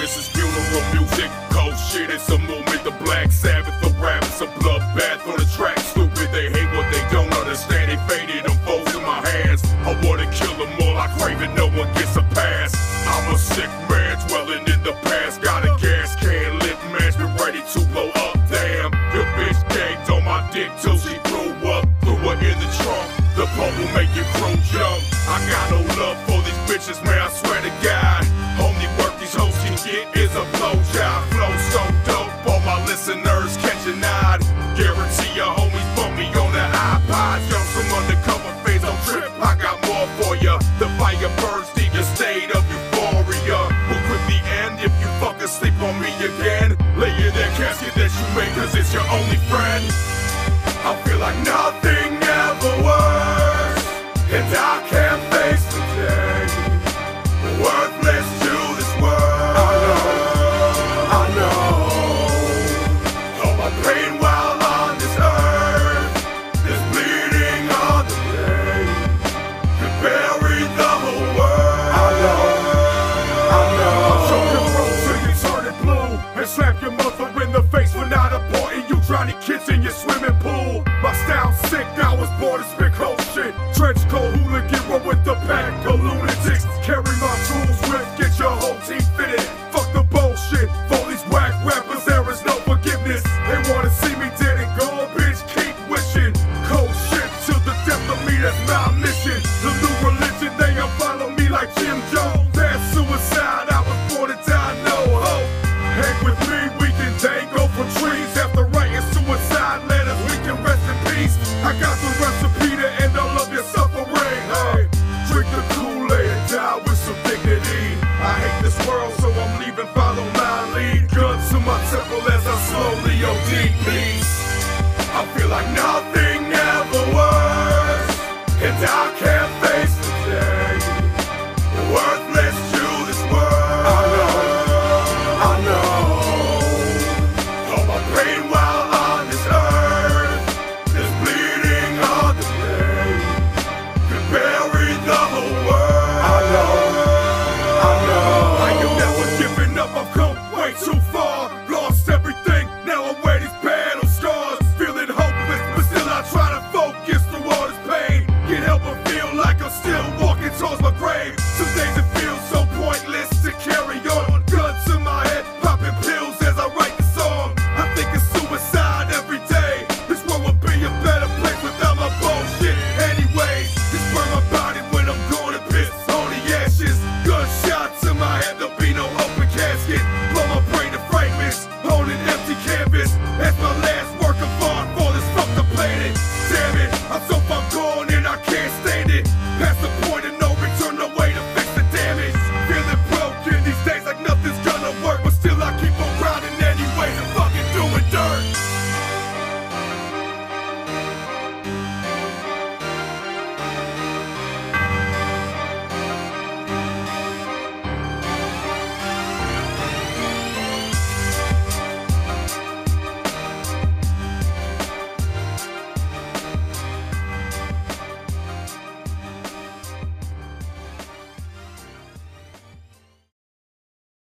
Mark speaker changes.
Speaker 1: This is funeral music, CultShit, it's a movement. The Black Sabbath, the rap, it's a bloodbath on the track. Stupid, they hate what they don't understand. They faded, them foes in my hands. I wanna kill them all, I crave it, no one gets a pass. I'm a sick man, dwelling in the past. Got a gas can, lit match, been ready to blow up. Damn, your bitch gagged on my dick till she blew up. Threw her in the trunk, the pump will make your crew jump. I got no love for these bitches, man, I swear to God. Hoes is a blowjob. Flow so dope, all my listeners catch a nod. Guarantee your homies bump me on the iPod. Young some undercover phase, don't trip, I got more for ya. The fire burns deep, your state of euphoria. Will quickly end if you fucking sleep on me again. Lay in that casket that you made, cause it's your only friend. I feel like nothing I know. All my pain while on this earth is bleeding on the. Could bury the whole world. I know, I know. I'll choke your throat till you turn it blue and slap your mother in the face for not aborting you. Drowning kids in your swimming pool. My style sick, I was born to spit cold shit. Trench coat hooligan, run with the pack of lunatics. To